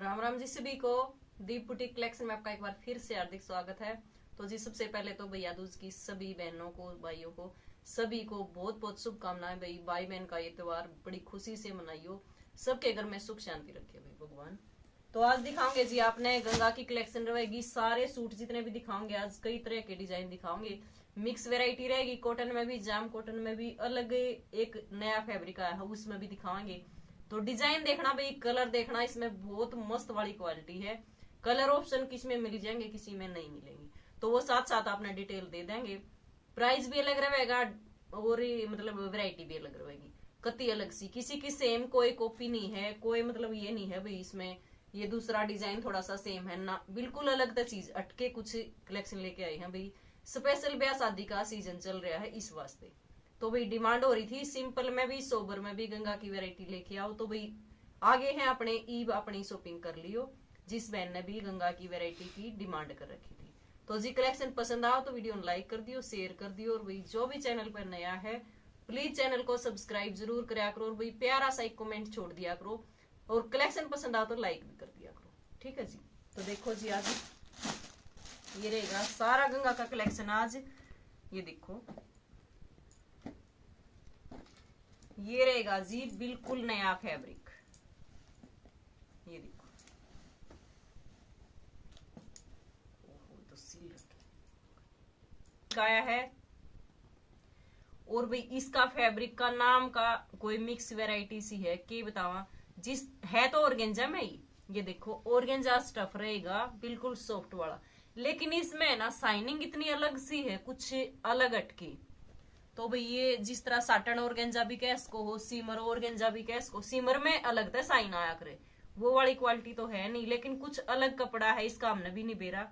राम राम जी सभी को दीप boutique collection में आपका एक बार फिर से हार्दिक स्वागत है। तो जी, सबसे पहले तो भैया दूज की सभी बहनों को, भाइयों को, सभी को बहुत बहुत शुभकामनाएँ भाई। भाई बहन का ये त्योहार बड़ी खुशी से मनाइयो। सबके घर में सुख शांति रखे भाई भगवान। तो आज दिखाओगे जी आपने गंगा की कलेक्शन रहेगी। सारे सूट जितने भी दिखाओगे आज कई तरह के डिज़ाइन दिखाओगे मिक्स वेराइटी रहेगी। कॉटन में भी जाम कॉटन में भी अलग एक नया फैब्रिक आया है, उसमें भी दिखाओगे तो डिज़ाइन देखना भाई, कलर देखना, इसमें बहुत मस्त वाली क्वालिटी है। कलर ऑप्शन किसमें मिल जाएँगे, किसी में नहीं मिलेंगे। तो वो साथ साथ आपने डिटेल दे देंगे। प्राइस भी अलग रहेगा और मतलब वेराइटी भी अलग रहेगी। कति अलग सी, किसी की सेम कोई कॉपी नहीं है, कोई मतलब ये नहीं है भाई, इसमें ये दूसरा डिज़ाइन थोड़ा सा सेम है। ना, बिल्कुल अलग तो चीज़, अटके कुछ कलेक्शन लेके आए हैं भाई। स्पेशल ब्याह शादी का सीज़न चल रहा है इस वास्ते। तो भाई डिमांड हो रही थी, सिंपल में भी सोबर, में भी गंगा की वेरायटी लेके आओ तो भाई आगे हैं अपने, ईब अपनी शॉपिंग कर लियो, जिस बहन ने भी गंगा की वेरायटी की डिमांड कर रखी थी। तो जी कलेक्शन पसंद आओ तो वीडियो लाइक कर दियो, शेयर कर दियो, और भाई जो भी चैनल पर नया है, प्लीज़ चैनल को सब्सक्राइब ज़रूर कराया करो, और भाई प्यारा सा एक कमेंट छोड़ दिया करो, और कलेक्शन पसंद आओ तो लाइक भी कर दिया करो, ठीक है जी? तो देखो जी आज, ये रहेगा सारा गंगा का कलेक्शन आज, ये देखो। ये रहेगा जी बिल्कुल नया फैब्रिक। ये देखो। तो आया है। और भाई, इसका फैब्रिक का नाम का कोई मिक्स वैरायटी सी है, के बतावा? जिस, है तो ऑर्गेंजा में ही। ये देखो, ऑर्गेंजा स्टफ़ रहेगा, बिल्कुल सॉफ्ट वाला। लेकिन इसमें ना साइनिंग इतनी अलग सी है, कुछ अलग अटकी। तो भाई ये जिस तरह साटन और गेंजा भी कैस को हो सीमर और गेंजा भी कैस को सीमर में अलग था साइन आया करे। वो वाली क्वालिटी तो है नहीं, लेकिन कुछ अलग कपड़ा है, इसका हमने भी नहीं बेरा।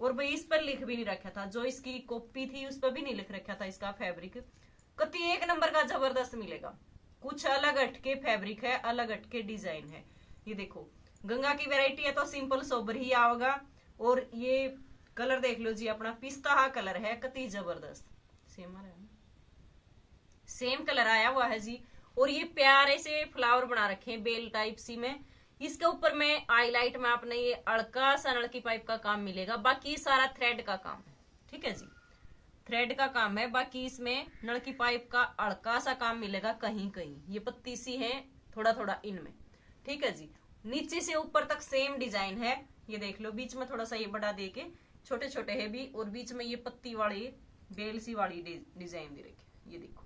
और भाई इस पर लिख भी नहीं रखा था। जो इसकी कॉपी थी, उस पर भी नहीं लिख रखा था इसका फैब्रिक कति एक नंबर का ज़बरदस्त मिलेगा। कुछ अलग अटके फैब्रिक है, अलग अटके डिज़ाइन है। ये देखो, गंगा की वेराइटी है तो सिंपल सोबर ही आओगा। और ये कलर देख लो जी, अपना पिस्ता कलर है कति ज़बरदस्त। सेमर है। सेम कलर आया हुआ है जी। और ये प्यारे से फ्लावर बना रखे हैं, बेल टाइप सी में। इसके ऊपर में आईलाइट में आपने ये अड़का सा नड़की पाइप का काम मिलेगा। बाकी सारा थ्रेड का काम है, ठीक है जी? थ्रेड का काम है, बाकी इसमें नड़की पाइप का अड़का सा काम मिलेगा कहीं कहीं। ये पत्ती सी है थोड़ा थोड़ा इनमें ठीक है जी? नीचे से ऊपर तक सेम डिज़ाइन है, ये देख लो, बीच में थोड़ा सा ये बड़ा दे के छोटे छोटे है भी, और बीच में ये पत्ती वाली, बेल सी वाली डिज़ाइन दे रखी ये देखो।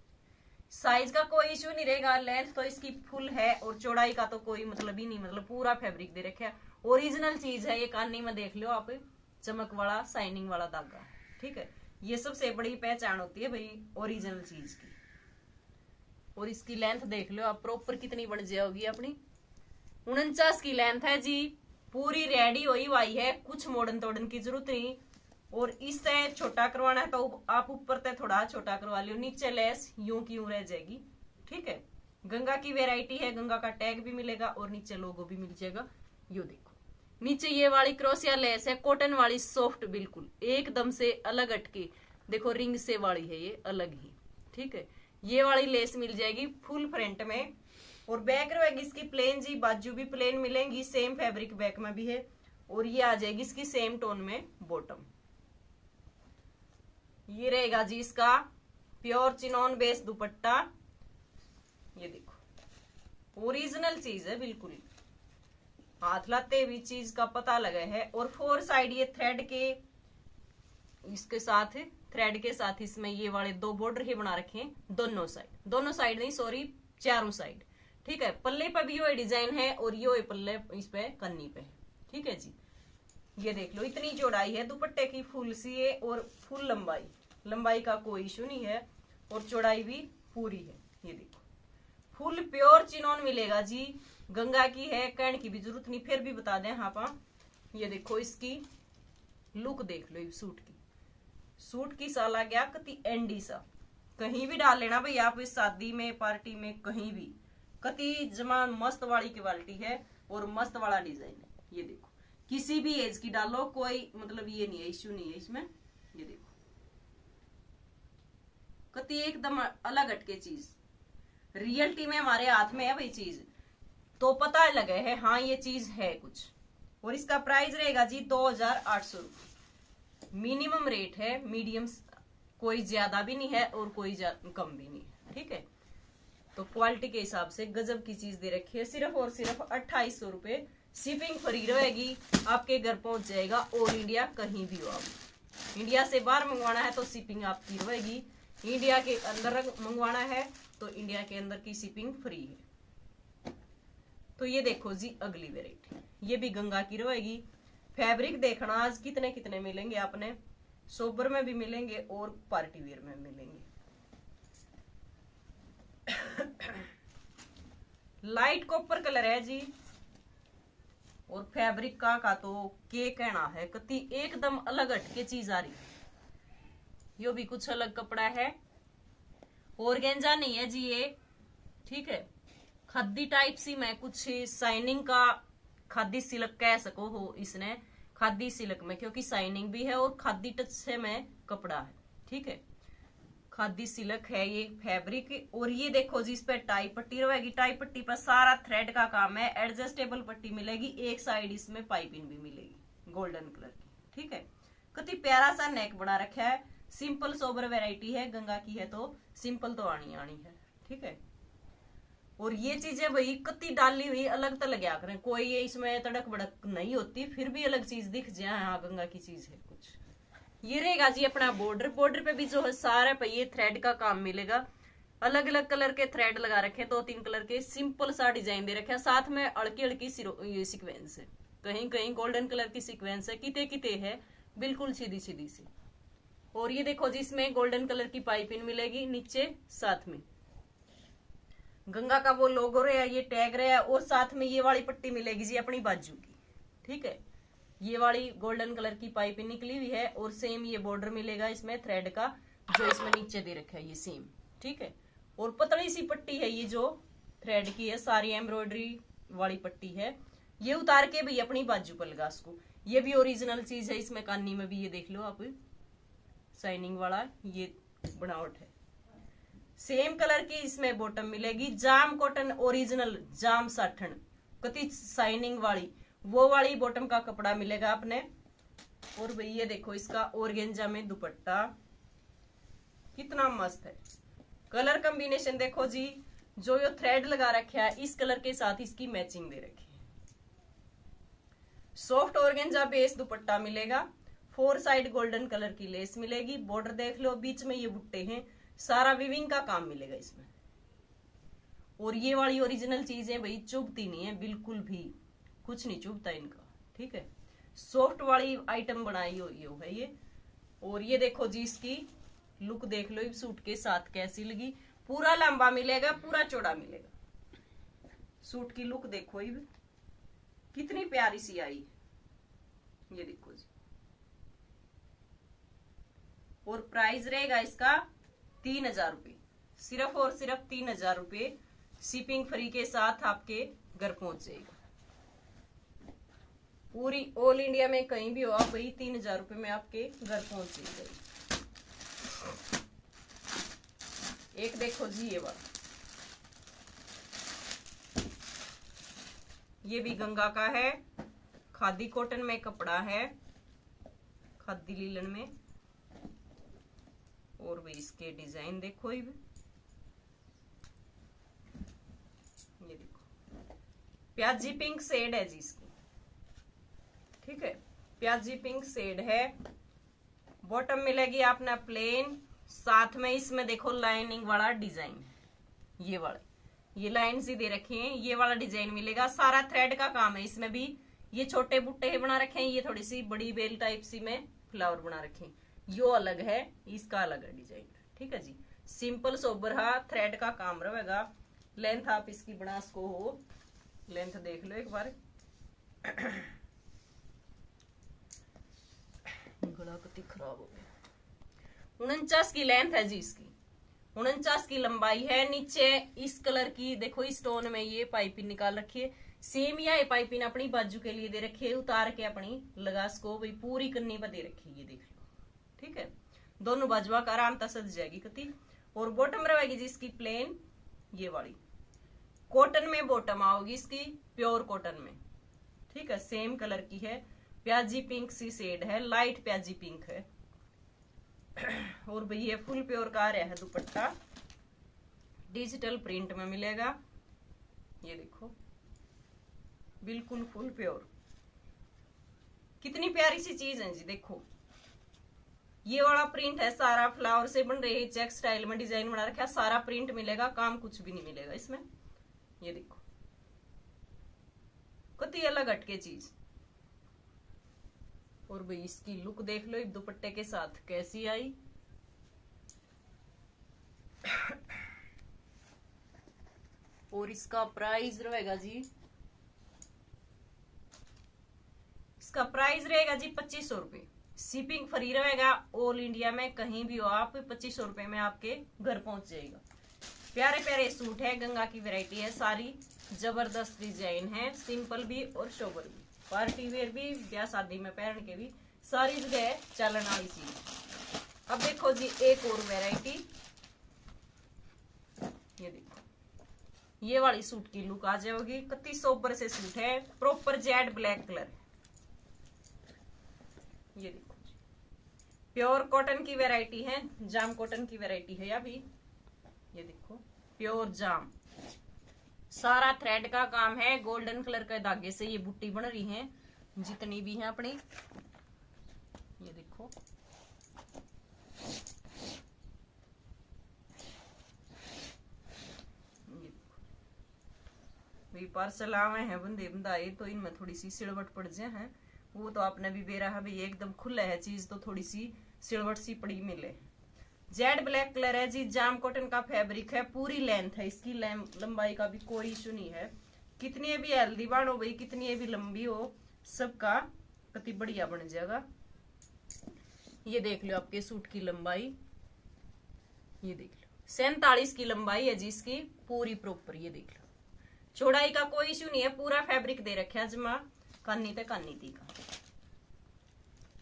साइज़ का कोई इश्यू नहीं रहेगा लेंथ तो इसकी फुल है और चौड़ाई का तो कोई मतलब ही नहीं मतलब पूरा फैब्रिक दे रखे ओरिजिनल चीज़ है ये, कानी में देख लो आप। चमक वाला साइनिंग वाला धागा, ठीक है? ये सबसे बड़ी पहचान होती है भाई ओरिजिनल चीज़ की। और इसकी लेंथ देख लो आप प्रॉपर कितनी बन जाएगी अपनी? उनचास की लेंथ है जी, पूरी रेडी हुई हुई है, कुछ मॉडर्न तोड़न की ज़रूरत नहीं। और इससे छोटा करवाना है तो आप ऊपर से थोड़ा छोटा करवा लियो, नीचे लेस यूँ की यूँ रह जाएगी। ठीक है? गंगा की वेराइटी है, गंगा का टैग भी मिलेगा और नीचे लोगो भी मिल जाएगा। यू देखो। नीचे ये वाली क्रोसिया लेस है कॉटन वाली सॉफ्ट बिल्कुल, एकदम से अलग अटके। देखो रिंग से वाली है ये, अलग ही। ठीक है? ये वाली लेस मिल जाएगी फुल फ्रंट में। और बैक रहेगी इसकी प्लेन जी, बाजू भी प्लेन मिलेंगी सेम फैब्रिक बैक में भी है। और ये आ जाएगी इसकी सेम टोन में बॉटम ये रहेगा जी इसका प्योर चिनोन बेस दुपट्टा। ये देखो, ओरिजिनल चीज़ है, बिल्कुल। हाथ लाते भी चीज़ का पता लगा है। और फोर साइड ये थ्रेड के, इसके साथ थ्रेड के साथ इसमें ये वाले दो बॉर्डर ही बना रखे हैं, दोनों साइड दोनों साइड नहीं सॉरी चारों साइड ठीक है, पल्ले पर भी ये डिज़ाइन है और यो पल्ले इस पे कन्नी पे ठीक है जी? ये देख लो, इतनी चौड़ाई है, दुपट्टे की फुल सी है और फुल लंबाई। लंबाई का कोई इशू नहीं है और चौड़ाई भी पूरी है, ये देखो। फुल प्योर चिनोन मिलेगा जी, गंगा की है कहने की भी ज़रूरत नहीं, फिर भी बता दें हाँ पा, ये देखो इसकी लुक देख लो सूट की। सूट की साला गया कति एंडी सा। कहीं भी डाल लेना भाई आप इस शादी में, पार्टी में, कहीं भी। कति जमा मस्त वाली क्वालिटी है और मस्त वाला डिज़ाइन है, ये देखो। किसी भी एज की डालो, कोई मतलब ये नहीं है इश्यू नहीं है इसमें, ये देखो। कति एकदम अलग हटके चीज़। रियलिटी में हमारे हाथ में है वही चीज़। तो पता लगे है हाँ ये चीज़ है कुछ। और इसका प्राइस रहेगा जी दो हज़ार आठ सौ मिनिमम रेट है मीडियम कोई ज़्यादा भी नहीं है और कोई कम भी नहीं है, ठीक है? तो क्वालिटी के हिसाब से गजब की चीज़ दे रखी है, सिर्फ़ और सिर्फ़ अट्ठाईस सौ रुपये शिपिंग फ्री रहेगी, आपके घर पहुँच जाएगा और इंडिया कहीं भी हो आप। इंडिया से बाहर मंगवाना है तो शिपिंग आपकी रहेगी। इंडिया के अंदर मंगवाना है तो इंडिया के अंदर की शिपिंग फ्री है। तो ये देखो जी अगली वेराइटी ये भी गंगा की रहेगी। फैब्रिक देखना, आज कितने कितने मिलेंगे आपने? सोबर में भी मिलेंगे और पार्टी वेयर में मिलेंगे। लाइट कॉपर कलर है जी। और फैब्रिक का का तो के कहना है कति एकदम अलग हटके चीज़ आ रही यो भी कुछ अलग कपड़ा है। और गेंजा नहीं है जी ये। ठीक है। खादी टाइप सी मैं कुछ साइनिंग का खादी सिलक कह सको हो इसने, खादी सिल्क में, क्योंकि साइनिंग भी है और खादी टच से में कपड़ा है। ठीक है। खादी सिलक है ये फैब्रिक और ये देखो जी इस पर टाई पट्टी रहेगी, टाई पट्टी पर सारा थ्रेड का काम है एडजस्टेबल पट्टी मिलेगी, एक साइड इसमें पाइपिंग भी मिलेगी गोल्डन कलर की। ठीक है। कति प्यारा सा नेक बना रखा है। सिंपल सोबर वेराइटी है, गंगा की है तो सिंपल तो आनी आनी है, ठीक है? और ये चीज़ें भाई कति डाली हुई, अलग तो लगे करें कोई ये इसमें तड़क बड़क नहीं होती, फिर भी अलग चीज़ दिख जाए हाँ गंगा की चीज़ है कुछ। ये रहेगा जी अपना बॉर्डर बॉर्डर पे भी जो है सारा पे ये थ्रेड का काम मिलेगा। अलग अलग कलर के थ्रेड लगा रखे दो तीन कलर के सिंपल सा डिज़ाइन दे रखे साथ में अड़की अड़की सिक्वेंस है। कहीं कहीं गोल्डन कलर की सिक्वेंस है किते किते है, बिल्कुल सीधी सीधी सी। और ये देखो जी, इसमें गोल्डन कलर की पाइपिंग मिलेगी नीचे, साथ में। गंगा का वो लोगो रहा ये टैग रहा और साथ में ये वाली पट्टी मिलेगी जी अपनी बाजू की। ठीक है? ये वाली गोल्डन कलर की पाइपिंग निकली हुई है, और सेम ये बॉर्डर मिलेगा इसमें थ्रेड का, जो इसमें नीचे दे रखा है ये सेम ठीक है? और पतली सी पट्टी है ये जो थ्रेड की है, सारी एम्ब्रॉयडरी वाली पट्टी है। ये उतार के भी अपनी बाजू पर लगा उसको। ये भी ओरिजिनल चीज़ है, इसमें कानी में भी ये देख लो आप। साइनिंग वाला ये बनावट है। सेम कलर की इसमें बॉटम मिलेगी। जाम कॉटन ओरिजिनल जाम साठन कति साइनिंग वाली, वो वाली बॉटम का कपड़ा मिलेगा आपने। और भाई ये देखो, इसका ओरगेंजा में दुपट्टा। कितना मस्त है। कलर कॉम्बिनेशन देखो जी, जो ये थ्रेड लगा रखे है, इस कलर के साथ इसकी मैचिंग दे रखी है। सॉफ्ट ओरगेंजा बेस दुपट्टा मिलेगा। फोर साइड गोल्डन कलर की लेस मिलेगी। बॉर्डर देख लो, बीच में ये बुट्टे हैं। सारा विविंग का काम मिलेगा इसमें। और ये वाली ओरिजिनल चीज़ें भाई चुभती नहीं है, बिल्कुल भी। कुछ नहीं चुभता इनका, ठीक है? सॉफ्ट वाली आइटम बनाई हुई है ये। और ये देखो जी इसकी लुक देख लो सूट के साथ कैसी लगी। पूरा लंबा मिलेगा, पूरा चौड़ा मिलेगा। सूट की लुक देखो इब कितनी प्यारी सी आई। ये देखो जी। और प्राइस रहेगा इसका तीन हज़ार रुपये सिर्फ़ और सिर्फ़ तीन हज़ार रुपये शिपिंग फ्री के साथ आपके घर पहुँच जाएगा। पूरी ऑल इंडिया में कहीं भी हो, आप वही तीन हज़ार रुपये में आपके घर पहुँच जाएगी एक देखो जी ये बात। ये भी गंगा का है, खादी कॉटन में कपड़ा है, खादी लीलन में और भी इसके डिज़ाइन देखो ये देखो। प्याजी पिंक शेड है जी इसकी। ठीक है? प्याजी पिंक शेड है। बॉटम मिलेगी आपने प्लेन साथ में इसमें देखो लाइनिंग वाला डिज़ाइन ये वाला। ये लाइन सी दे रखे हैं। ये वाला डिज़ाइन मिलेगा। सारा थ्रेड का काम है। इसमें भी ये छोटे बुट्टे बना रखे हैं। ये थोड़ी सी बड़ी बेल टाइप सी में फ्लावर बना रखे हैं। यो अलग है, इसका अलग है डिज़ाइन। ठीक है जी? सिंपल सोबर हा थ्रेड का काम रहेगा। लेंथ आप इसकी बना सको हो। लेंथ देख लो एक बार। गला कति खराब हो गया। उनचास की लेंथ है जी इसकी। उनचास की लंबाई है, नीचे इस कलर की, देखो इस स्टोन में ये पाइपिंग निकाल रखी है। सेम या ये पाइपिंग अपनी बाजू के लिए दे रखी है, उतार के अपनी लगा सको। भाई पूरी करनी पर दे रखी है, ये देख ठीक है? दोनों बाजुआ का आराम तक सज जाएगी, कति। और बॉटम रहेगी जी इसकी प्लेन ये वाली। कॉटन में बॉटम आओगी इसकी प्योर कॉटन में। ठीक है? सेम कलर की है। प्याजी पिंक सी शेड है। लाइट प्याजी पिंक है। और भैया फुल प्योर का रहा है दुपट्टा। डिजिटल प्रिंट में मिलेगा। ये देखो। बिल्कुल फुल प्योर कितनी प्यारी सी चीज़ है जी, देखो। ये वाला प्रिंट है, सारा फ्लावर से बन रही है चेक स्टाइल में डिज़ाइन बना रखा सारा प्रिंट मिलेगा, काम कुछ भी नहीं मिलेगा इसमें। ये देखो। कति अलग हटके चीज़। और भाई इसकी लुक देख लो दुपट्टे के साथ कैसी आई। और इसका प्राइस रहेगा जी, इसका प्राइस रहेगा जी पच्चीस सौ रुपए। शिपिंग फ्री रहेगा ऑल इंडिया में, कहीं भी हो आप, पच्चीस सौ रुपए में आपके घर पहुँच जाएगा। प्यारे प्यारे सूट है, गंगा की वैरायटी है, सारी ज़बरदस्त डिज़ाइन है सिंपल भी और शोबर भी। पार्टी वेयर भी, ब्याह शादी में पहन के भी, सारी जगह चलन वाली चीज़ अब देखो जी, एक और वैरायटी ये देखो। ये वाली सूट की लुक आ जाएगी कति सोबर से सूट है प्रॉपर जेड ब्लैक कलर ये देखो प्योर कॉटन की वैरायटी है जाम कॉटन की वैरायटी है अभी। ये देखो प्योर जाम सारा थ्रेड का काम है गोल्डन कलर के धागे से ये बुट्टी बन रही है, जितनी भी है अपनी। ये देखो। ये पार्सल आवे हैं बंदे बंदाए तो इनमें थोड़ी सी सिलवट पड़ जाए हैं। वो तो आपने भी बेरा है भाई एकदम खुला है चीज़ तो थोड़ी सी सिलवट सी पड़ी मिले। जेड ब्लैक कलर है जी, जाम कॉटन का फैब्रिक है, पूरी लेंथ है, इसकी लंबाई का भी कोई इशू नहीं है। कितनी भी हेल्दी बन भाई, कितनी भी लंबी हो, सबका कति बढ़िया बन जाएगा। ये देख लो आपके सूट की लंबाई। ये देख लो सैतालीस की लंबाई है जी इसकी, पूरी प्रॉपर ये देख लो चौड़ाई का कोई इशू नहीं है, पूरा फैब्रिक दे रखे जमा कानी ते कानी थी का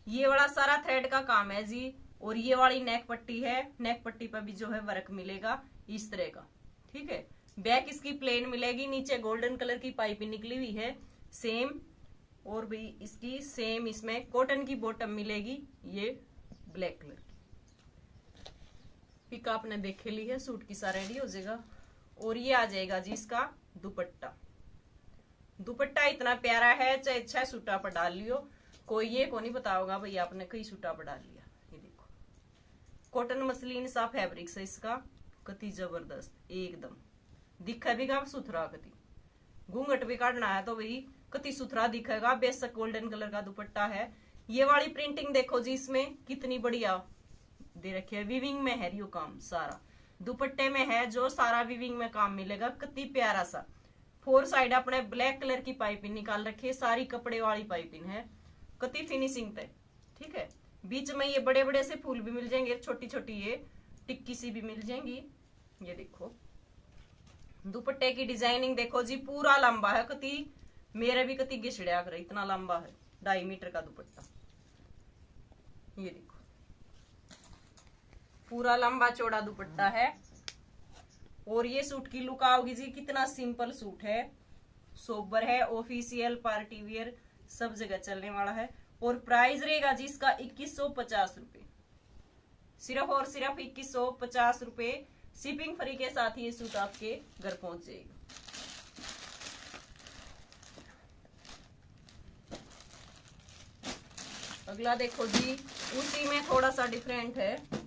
ये वाला सारा थ्रेड का काम है जी, और ये वाली नेक पट्टी है नेक पट्टी पर भी जो है वर्क मिलेगा इस तरह का, ठीक है? बैक इसकी प्लेन मिलेगी, नीचे गोल्डन कलर की पाइपिंग निकली हुई है सेम और भी इसकी सेम इसमें कॉटन की बॉटम मिलेगी, ये ब्लैक कलर की। पिक आपने देखे ली है सूट की सा रेडी हो जाएगा, और ये आ जाएगा जी इसका दुपट्टा। दुपट्टा इतना प्यारा है, चाहे छह सूटा पर डाल लियो। कोई ये को नहीं बताओगा भाई आपने कई सूटा पर डाल लिया। ये देखो। कॉटन मसलिन सा फैब्रिक से इसका। कति ज़बरदस्त, एकदम। दिखा भी का सुथरा कति। घूंघट भी काटना है तो भाई कति सुथरा दिखेगा। बेसक गोल्डन कलर का दुपट्टा है। ये वाली प्रिंटिंग देखो जी इसमें, कितनी बढ़िया। दे रखी है। विविंग में है यो काम सारा। दुपट्टे में है जो सारा विविंग में काम मिलेगा। कति प्यारा सा। फोर साइड अपने ब्लैक कलर की पाइपिंग निकाल रखी है, सारी कपड़े वाली पाइपिंग है। कति फिनिशिंग तय ठीक है? बीच में ये बड़े बड़े से फूल भी मिल जाएँगे छोटी छोटी ये, टिक्की सी भी मिल जाएँगी। ये देखो। दुपट्टे की डिज़ाइनिंग देखो जी, पूरा लंबा है कति। मेरे भी कति घिसड़िया कर इतना लंबा है, ढाई मीटर का दुपट्टा। ये देखो। पूरा लंबा चौड़ा दुपट्टा है। और ये सूट की लुक आओगी जी, कितना सिंपल सूट है। सोबर है ऑफिशियल पार्टी वियर सब जगह चलने वाला है। और प्राइस रहेगा जी इसका इक्कीस सौ पचास रुपए। सिर्फ़ और सिर्फ़ इक्कीस सौ पचास रुपए शिपिंग फ्री के साथ ही ये सूट आपके घर पहुँच जाएगा। अगला देखो जी, उसी में थोड़ा सा डिफरेंट है।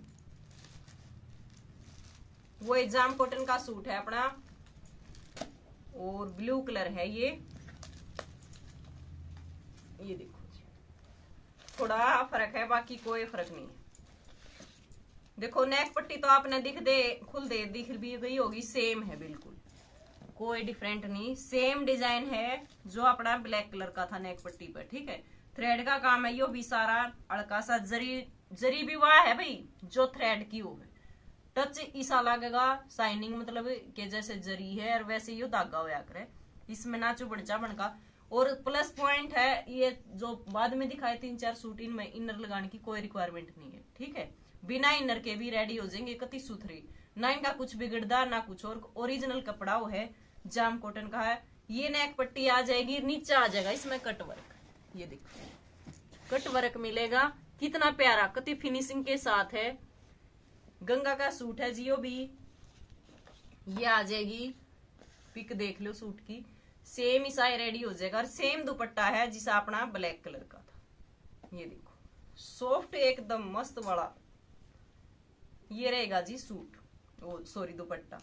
वो एग्ज़ाम कॉटन का सूट है अपना। और ब्लू कलर है ये। ये देखो थोड़ा फ़र्क है, बाकी कोई फ़र्क नहीं है। देखो नेक पट्टी तो आपने दिख दे, खुल दे, दिख भी गई होगी सेम है बिल्कुल। कोई डिफरेंट नहीं। सेम डिज़ाइन है जो अपना ब्लैक कलर का था नेक पट्टी पर, ठीक है? थ्रेड का काम है, यो भी सारा अड़का सा जरी जरी भी वह है भाई, जो थ्रेड की हो है टच ईसा लागेगा साइनिंग मतलब के जैसे जरी है और वैसे यो धागा होया करे। इसमें ना चुबड़ चाबड़ का और प्लस पॉइंट है, ये जो बाद में दिखाए तीन चार सूट इनमें इनर लगाने की कोई रिक्वायरमेंट नहीं है, ठीक है? बिना इनर के भी रेडी हो जाएँगे कति सुथरी। ना इनका कुछ बिगड़दा ना कुछ और। ओरिजिनल कपड़ा वो है, जाम कॉटन का है। ये नेक पट्टी आ जाएगी, नीचे आ जाएगा। इसमें कट वर्क ये देखो। कट वर्क मिलेगा। कितना प्यारा, कति फिनिशिंग के साथ है। गंगा का सूट है, जियो भी। ये आ जाएगी। पिक देख लो सूट की। सेम ईसाई रेडी हो जाएगा। और सेम दुपट्टा है, जिसा अपना ब्लैक कलर का था। ये देखो। सॉफ्ट एकदम मस्त वाला। ये रहेगा जी सूट। ओ सॉरी दुपट्टा।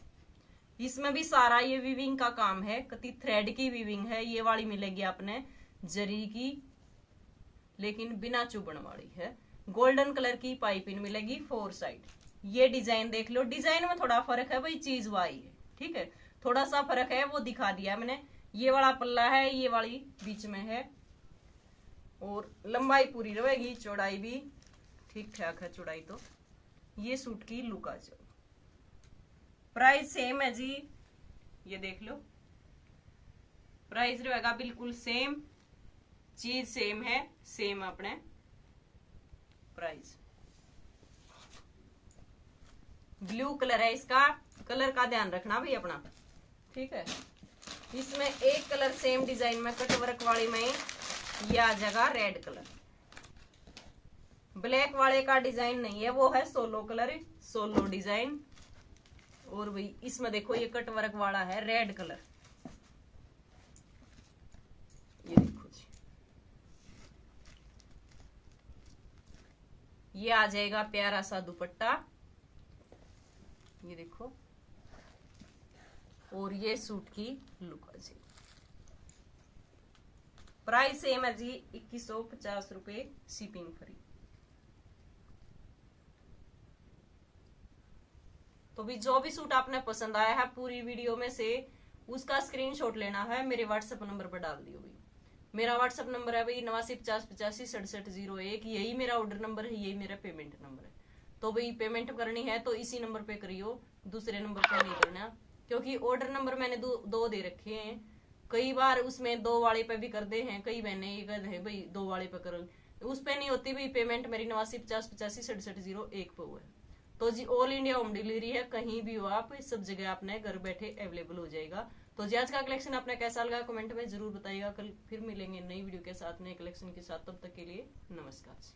इसमें भी सारा ये विविंग का काम है। कति थ्रेड की विविंग है। ये वाली मिलेगी आपने जरी की। लेकिन बिना चुभन वाली है। गोल्डन कलर की पाइपिंग मिलेगी फोर साइड ये डिज़ाइन देख लो। डिज़ाइन में थोड़ा फ़र्क है भाई चीज़ वाई है ठीक है? थोड़ा सा फ़र्क है, वो दिखा दिया मैंने। ये वाला पल्ला है, ये वाली बीच में है। और लंबाई पूरी रहेगी, चौड़ाई भी। ठीक ठाक है चौड़ाई तो। ये सूट की लुक आ जाओ। प्राइस सेम है जी। ये देख लो। प्राइस रहेगा बिल्कुल सेम चीज़ सेम है सेम अपने। प्राइस ब्लू कलर है इसका। कलर का ध्यान रखना भाई अपना। ठीक है? इसमें एक कलर सेम डिज़ाइन में कट वर्क वाली में, ये आ जाएगा रेड कलर। ब्लैक वाले का डिज़ाइन नहीं है, वो है सोलो कलर सोलो डिज़ाइन और भाई, इसमें देखो, ये कट वर्क वाला है रेड कलर। ये देखो जी। ये आ जाएगा प्यारा सा दुपट्टा ये देखो और ये सूट की लुक आ जाएगी प्राइस सेम है जी, इक्कीस सौ पचास रुपए शिपिंग फ्री तो भी जो भी सूट आपने पसंद आया है, पूरी वीडियो में से उसका स्क्रीनशॉट लेना है, मेरे व्हाट्सएप नंबर पर डाल दियो भाई। मेरा व्हाट्सएप नंबर है भाई, नवासी पचास पचासी सड़सठ ज़ीरो एक, यही मेरा ऑर्डर नंबर है, यही मेरा पेमेंट नंबर है। तो भाई पेमेंट करनी है तो इसी नंबर पे करियो, दूसरे नंबर पे नहीं करना। क्योंकि ऑर्डर नंबर मैंने दो, दो दे रखे हैं। कई बार उसमें दो वाले पे भी कर दे हैं कई बहने ये कहते हैं भाई दो वाले पे करो। उस पे नहीं होती भाई पेमेंट मेरी नवासी पचास पचासी सड़सठ ज़ीरो एक पे हुआ है। तो जी ऑल इंडिया होम डिलीवरी है कहीं भी हो आप सब जगह अपने घर बैठे अवेलेबल हो जाएगा। तो जी आज का कलेक्शन आपने कैसा लगा कमेंट में ज़रूर बताइएगा। कल फिर मिलेंगे नई वीडियो के साथ नए कलेक्शन के साथ। तब तक के लिए नमस्कार।